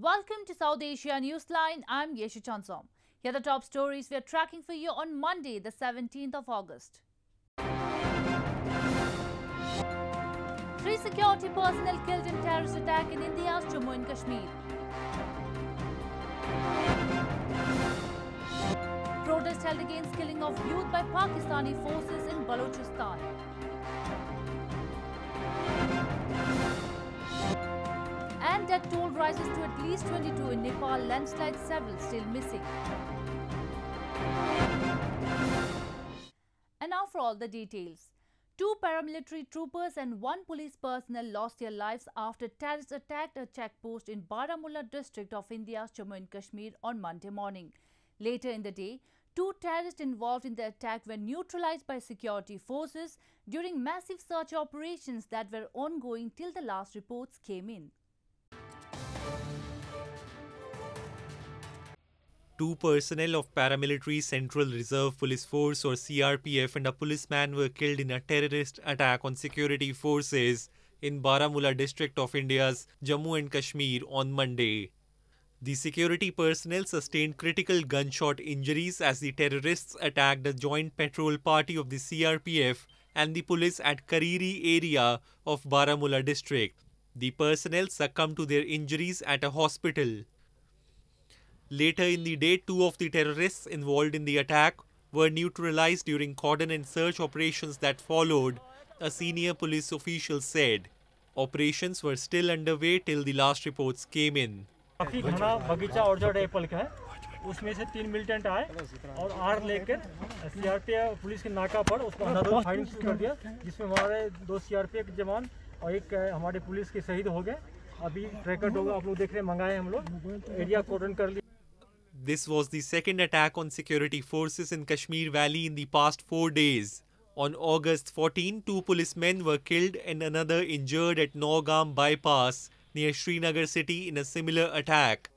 Welcome to South Asia Newsline. I'm Yeshu Chansom. Here are the top stories we are tracking for you on Monday, the 17th of August. Three security personnel killed in terrorist attack in India's Jammu and Kashmir. Protest held against killing of youth by Pakistani forces in Balochistan. Death toll rises to at least 22 in Nepal, landslide several still missing. And now for all the details. Two paramilitary troopers and one police personnel lost their lives after terrorists attacked a checkpost in Baramulla district of India's Jammu and Kashmir on Monday morning. Later in the day, two terrorists involved in the attack were neutralized by security forces during massive search operations that were ongoing till the last reports came in. Two personnel of paramilitary Central Reserve Police Force or CRPF and a policeman were killed in a terrorist attack on security forces in Baramulla district of India's Jammu and Kashmir on Monday. The security personnel sustained critical gunshot injuries as the terrorists attacked a joint patrol party of the CRPF and the police at Kreeri area of Baramulla district. The personnel succumbed to their injuries at a hospital. Later in the day, two of the terrorists involved in the attack were neutralized during cordon and search operations that followed, a senior police official said. Operations were still underway till the last reports came in. काफी घना बगीचा और जो Apple का है उसमें से तीन मिलिटेंट आए और आर लेकर सीआरपीएफ पुलिस के नाका पर उसको अंधाधुंध फायरिंग शुरू कर दिया जिसमें हमारे दो सीआरपीएफ के जवान और एक अ, हमारे पुलिस के शहीद हो गए अभी ट्रैकर डोग आप लोग देख रहे हैं मंगाए हम लोग एरिया कोर्डन कर लिया this was the second attack on security forces in Kashmir Valley in the past four days. On August 14, two policemen were killed and another injured at Naugam bypass near Srinagar city in a similar attack.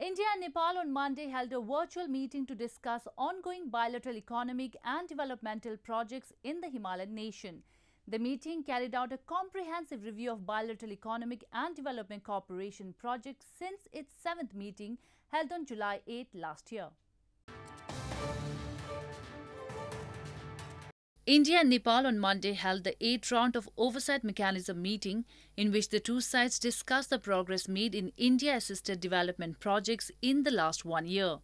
India and Nepal on Monday held a virtual meeting to discuss ongoing bilateral economic and developmental projects in the Himalayan nation. The meeting carried out a comprehensive review of bilateral economic and development cooperation projects since its seventh meeting held on July 8 last year. India and Nepal on Monday held the eighth round of Oversight Mechanism meeting, in which the two sides discussed the progress made in India assisted development projects in the last one year.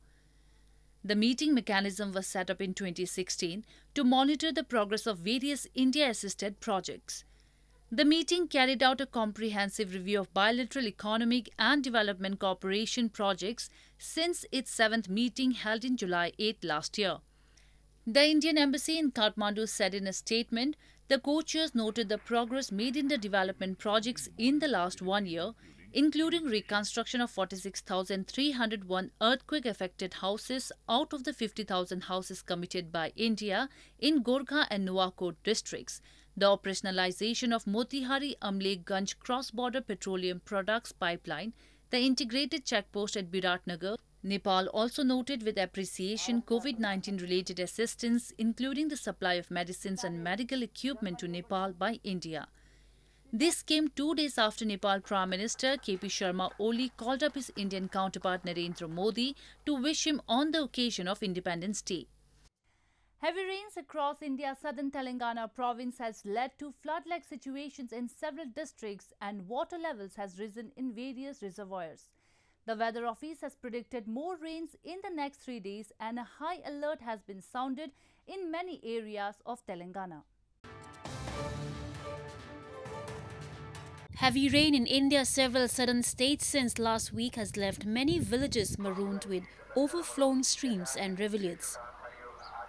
The meeting mechanism was set up in 2016 to monitor the progress of various India assisted projects. The meeting carried out a comprehensive review of bilateral economic and development cooperation projects since its seventh meeting held in July 8 last year. The Indian Embassy in Kathmandu said in a statement the co chairs noted the progress made in the development projects in the last one year, including reconstruction of 46,301 earthquake affected houses out of the 50,000 houses committed by India in Gorkha and Nuwakot districts, the operationalization of Motihari Amlekhganj cross border petroleum products pipeline, the integrated checkpost at Biratnagar, Nepal also noted with appreciation COVID 19 related assistance, including the supply of medicines and medical equipment to Nepal by India. This came two days after Nepal Prime Minister KP Sharma Oli called up his Indian counterpart Narendra Modi to wish him on the occasion of Independence Day. Heavy rains across India's southern Telangana province has led to flood-like situations in several districts and water levels has risen in various reservoirs. The weather office has predicted more rains in the next three days and a high alert has been sounded in many areas of Telangana. Heavy rain in India's several southern states since last week has left many villages marooned with overflowing streams and rivulets.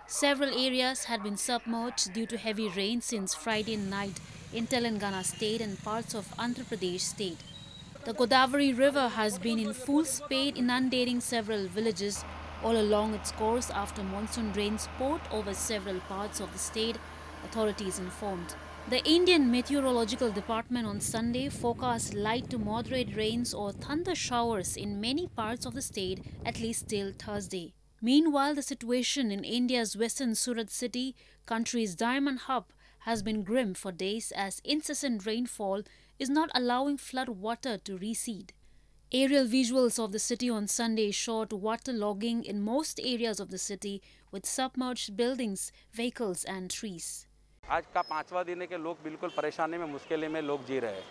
Several areas had been submerged due to heavy rain since Friday night in Telangana state and parts of Andhra Pradesh state. The Godavari River has been in full spate inundating several villages all along its course after monsoon rains poured over several parts of the state, authorities informed. The Indian Meteorological Department on Sunday forecast light to moderate rains or thunder showers in many parts of the state at least till Thursday. Meanwhile, the situation in India's western Surat city, country's diamond hub, has been grim for days as incessant rainfall is not allowing flood water to recede. Aerial visuals of the city on Sunday showed water logging in most areas of the city with submerged buildings, vehicles and trees. आज का पांचवा दिन है कि लोग बिल्कुल परेशानी में, मुश्किल में लोग जी रहे हैं।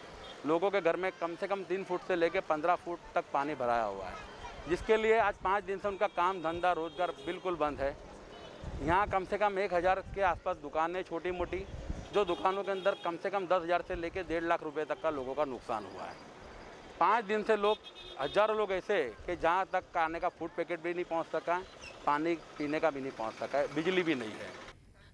लोगों के घर में कम से कम तीन फुट से लेकर पंद्रह फुट तक पानी भराया हुआ है। जिसके लिए आज पाँच दिन से उनका काम, धंधा, रोज़गार बिल्कुल बंद है। यहाँ कम से कम एक हज़ार के आसपास दुकानें छोटी मोटी जो दुकानों के अंदर कम से कम दस हज़ार से लेकर डेढ़ लाख रुपए तक का लोगों का नुकसान हुआ है। पाँच दिन से लोग, हज़ारों लोग ऐसे कि जहाँ तक खाने का फ़ूड पैकेट भी नहीं पहुँच सका, पानी पीने का भी नहीं पहुँच सका है, बिजली भी नहीं है।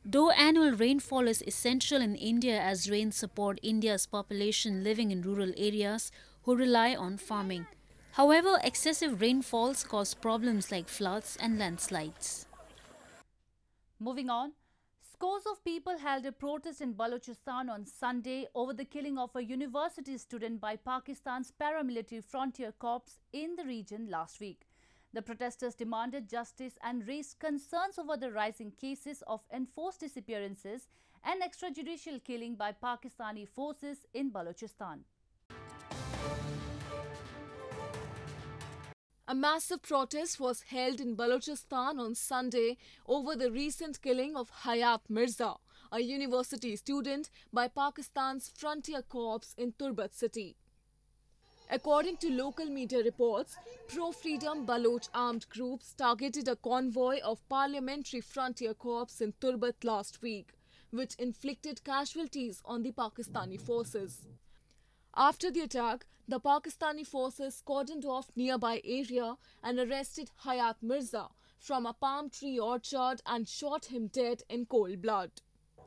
Though annual rainfall is essential in India as rains support India's population living in rural areas who rely on farming. However, excessive rainfalls cause problems like floods and landslides. Moving on, scores of people held a protest in Balochistan on Sunday over the killing of a university student by Pakistan's paramilitary frontier corps in the region last week. The protesters demanded justice and raised concerns over the rising cases of enforced disappearances and extrajudicial killing by Pakistani forces in Balochistan. A massive protest was held in Balochistan on Sunday over the recent killing of Hayat Mirza, a university student, by Pakistan's frontier corps in Turbat city. According to local media reports, pro freedom Baloch armed groups targeted a convoy of paramilitary Frontier Corps in Turbat last week, which inflicted casualties on the Pakistani forces. After the attack, the Pakistani forces cordoned off nearby area and arrested Hayat Mirza from a palm tree orchard and shot him dead in cold blood.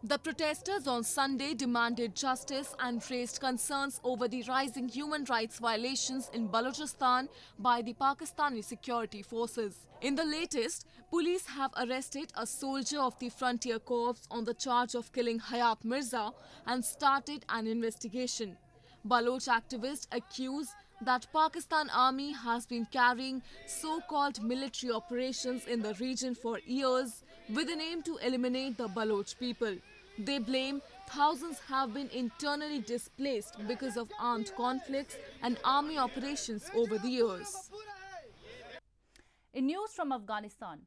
The protesters on Sunday demanded justice and raised concerns over the rising human rights violations in Balochistan by the Pakistani security forces. In the latest, police have arrested a soldier of the Frontier Corps on the charge of killing Hayat Mirza and started an investigation. Baloch activists accuse that Pakistan army has been carrying so-called military operations in the region for years with an aim to eliminate the Baloch people. They blame thousands have been internally displaced because of armed conflicts and army operations over the years. In news from Afghanistan,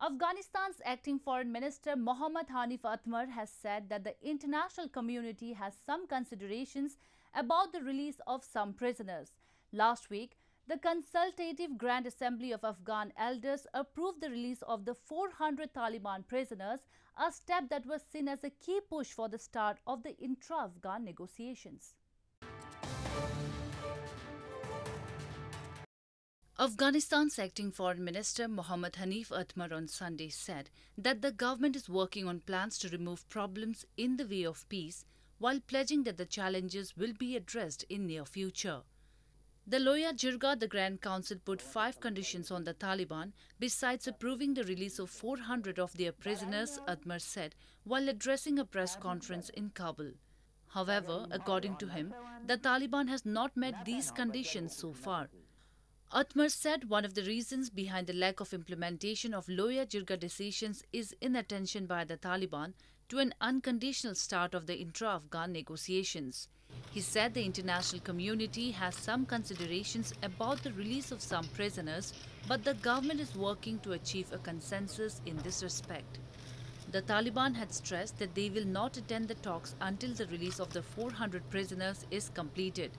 Afghanistan's acting foreign minister Mohammad Haneef Atmar has said that the international community has some considerations about the release of some prisoners. Last week, the Consultative Grand Assembly of Afghan elders approved the release of the 400 Taliban prisoners, a step that was seen as a key push for the start of the intra-Afghan negotiations. Afghanistan's acting foreign minister Mohammad Haneef Atmar on Sunday said that the government is working on plans to remove problems in the way of peace while pledging that the challenges will be addressed in near future. The Loya Jirga, the Grand Council, put five conditions on the Taliban besides approving the release of 400 of their prisoners, Atmar said, while addressing a press conference in Kabul. However, according to him, the Taliban has not met these conditions so far. Atmar said one of the reasons behind the lack of implementation of Loya Jirga decisions is inattention by the Taliban to an unconditional start of the intra Afghan negotiations. He said the international community has some considerations about the release of some prisoners, but the government is working to achieve a consensus in this respect. The Taliban had stressed that they will not attend the talks until the release of the 400 prisoners is completed.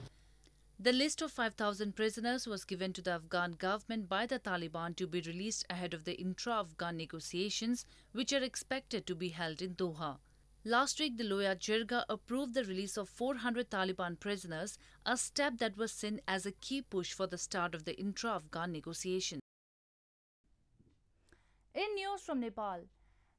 The list of 5,000 prisoners was given to the Afghan government by the Taliban to be released ahead of the intra Afghan negotiations, which are expected to be held in Doha. Last week, the Loya Jirga approved the release of 400 Taliban prisoners, a step that was seen as a key push for the start of the intra Afghan negotiations. In news from Nepal,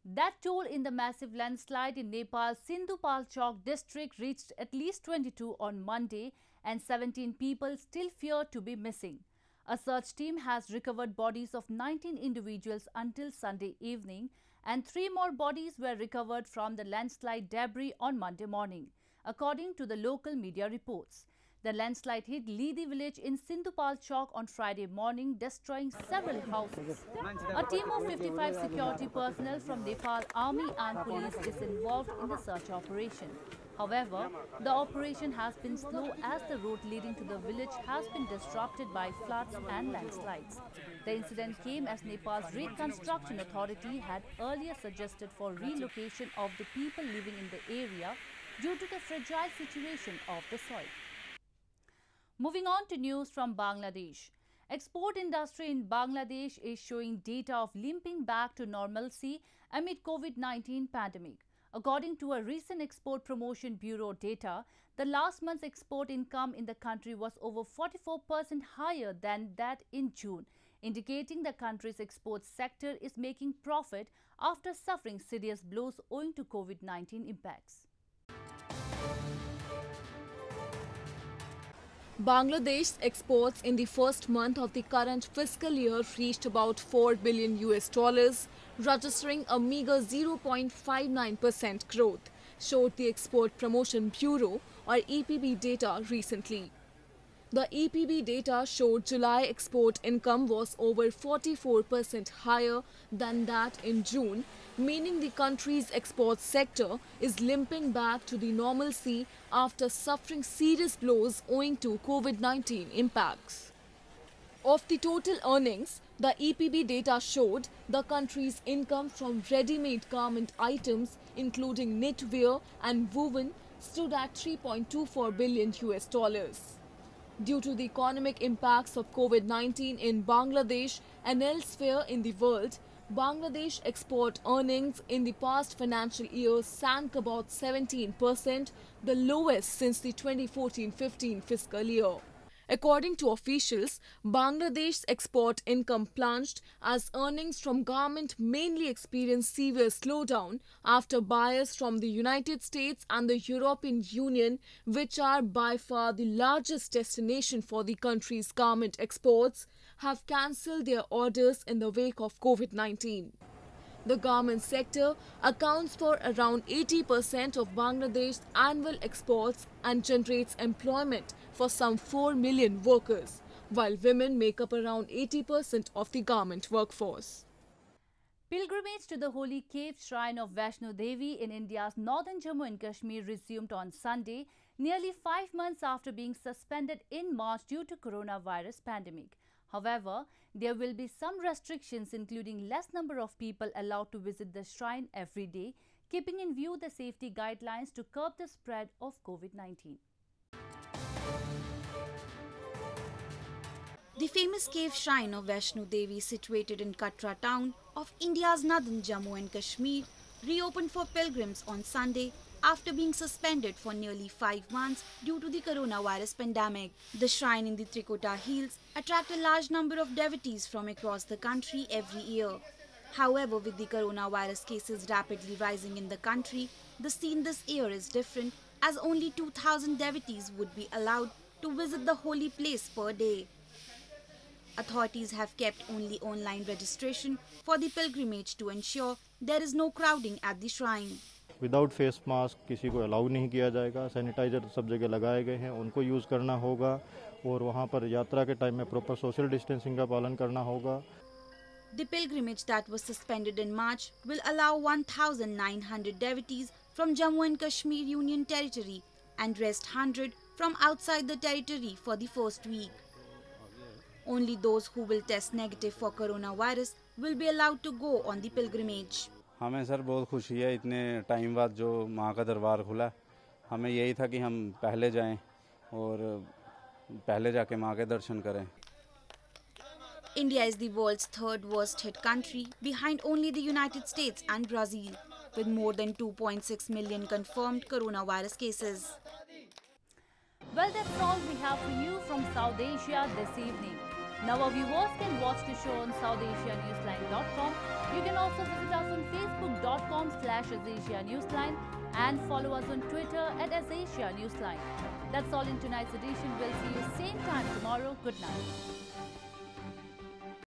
that toll in the massive landslide in Nepal's Sindhupalchowk district reached at least 22 on Monday and 17 people still fear to be missing. A search team has recovered bodies of 19 individuals until Sunday evening and three more bodies were recovered from the landslide debris on Monday morning, according to the local media reports. The landslide hit Lidi village in Sindhupalchowk on Friday morning, destroying several houses. A team of 55 security personnel from Nepal Army and police is involved in the search operation. However, the operation has been slow as the road leading to the village has been disrupted by floods and landslides. The incident came as Nepal's Reconstruction Authority had earlier suggested for relocation of the people living in the area due to the fragile situation of the soil. Moving on to news from Bangladesh. Export industry in Bangladesh is showing data of limping back to normalcy amid COVID-19 pandemic. According to a recent Export Promotion Bureau data, the last month's export income in the country was over 44% higher than that in June, indicating the country's export sector is making profit after suffering serious blows owing to COVID-19 impacts. Bangladesh's exports in the first month of the current fiscal year reached about 4 billion US dollars, registering a meager 0.59% growth, showed the Export Promotion Bureau or EPB data recently. The EPB data showed July export income was over 44% higher than that in June, meaning the country's export sector is limping back to the normalcy after suffering serious blows owing to COVID-19 impacts. Of the total earnings, the EPB data showed the country's income from ready-made garment items including knitwear and woven stood at 3.24 billion US dollars. Due to the economic impacts of COVID-19 in Bangladesh and elsewhere in the world, Bangladesh export earnings in the past financial year sank about 17%, the lowest since the 2014-15 fiscal year. According to officials, Bangladesh's export income plunged as earnings from garment mainly experienced severe slowdown after buyers from the United States and the European Union, which are by far the largest destination for the country's garment exports, have cancelled their orders in the wake of COVID-19. The garment sector accounts for around 80% of Bangladesh's annual exports and generates employment for some 4 million workers, while women make up around 80% of the garment workforce. Pilgrimage to the holy cave shrine of Vaishno Devi in India's northern Jammu and Kashmir resumed on Sunday, nearly five months after being suspended in March due to coronavirus pandemic. However, there will be some restrictions including less number of people allowed to visit the shrine every day, keeping in view the safety guidelines to curb the spread of COVID-19. The famous cave shrine of Vaishno Devi situated in Katra town of India's northern Jammu and Kashmir reopened for pilgrims on Sunday after being suspended for nearly five months due to the coronavirus pandemic. The shrine in the Trikuta Hills attract a large number of devotees from across the country every year. However, with the coronavirus cases rapidly rising in the country, the scene this year is different as only 2,000 devotees would be allowed to visit the holy place per day. Authorities have kept only online registration for the pilgrimage to ensure there is no crowding at the shrine. Without face mask किसी को allow नहीं किया जाएगा sanitiser सब जगह लगाए गए हैं उनको यूज़ करना होगा और वहाँ पर यात्रा के टाइम में प्रॉपर सोशल डिस्टेंसिंग का पालन करना होगा The pilgrimage that was suspended in March will allow 1,900 devotees from Jammu and Kashmir Union Territory and rest 100 from outside the territory for the first week. Only those who will test negative for coronavirus will be allowed to go on the pilgrimage. हमें sir बहुत खुशी है इतने time बाद जो माँ का दरबार खुला हमें यही था कि हम पहले जाएं और पहले जाके माँ के दर्शन करें India is the world's third worst hit country behind only the United States and Brazil, with more than 2.6 million confirmed coronavirus cases. Well, that's all we have for you from South Asia this evening. Now our viewers can watch the show on SouthAsiaNewsline.com. You can also visit us on Facebook.com slash Newsline and follow us on Twitter at AsAsia Newsline. That's all in tonight's edition. We'll see you same time tomorrow. Good night.